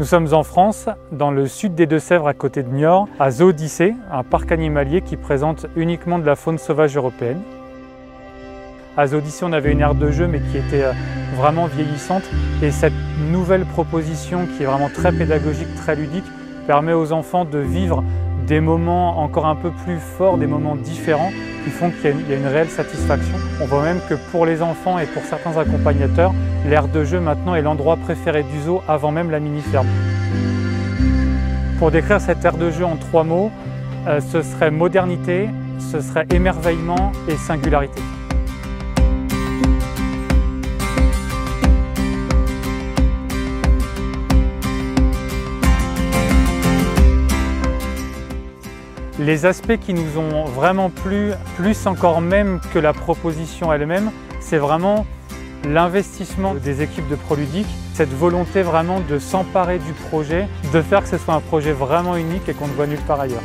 Nous sommes en France, dans le sud des Deux-Sèvres, à côté de Niort, à Zoodyssée, un parc animalier qui présente uniquement de la faune sauvage européenne. À Zoodyssée, on avait une aire de jeu, mais qui était euh, vraiment vieillissante. Et cette nouvelle proposition, qui est vraiment très pédagogique, très ludique, permet aux enfants de vivre des moments encore un peu plus forts, des moments différents, qui font qu'il y, a une réelle satisfaction. On voit même que pour les enfants et pour certains accompagnateurs, l'aire de jeu maintenant est l'endroit préféré du zoo avant même la mini-ferme. Pour décrire cette aire de jeu en trois mots, euh, ce serait modernité, ce serait émerveillement et singularité. Les aspects qui nous ont vraiment plu, plus encore même que la proposition elle-même, c'est vraiment l'investissement des équipes de ProLudique, cette volonté vraiment de s'emparer du projet, de faire que ce soit un projet vraiment unique et qu'on ne voit nulle part ailleurs.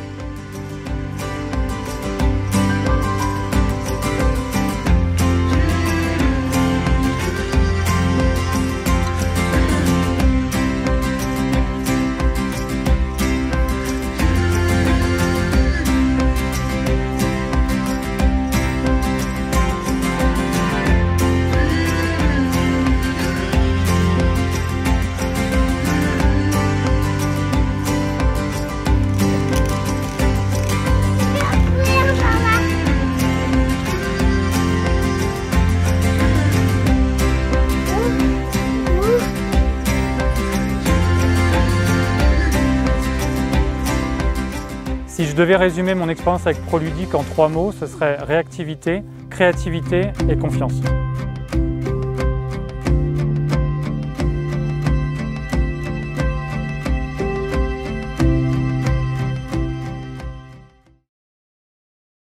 Si je devais résumer mon expérience avec ProLudique en trois mots, ce serait réactivité, créativité et confiance.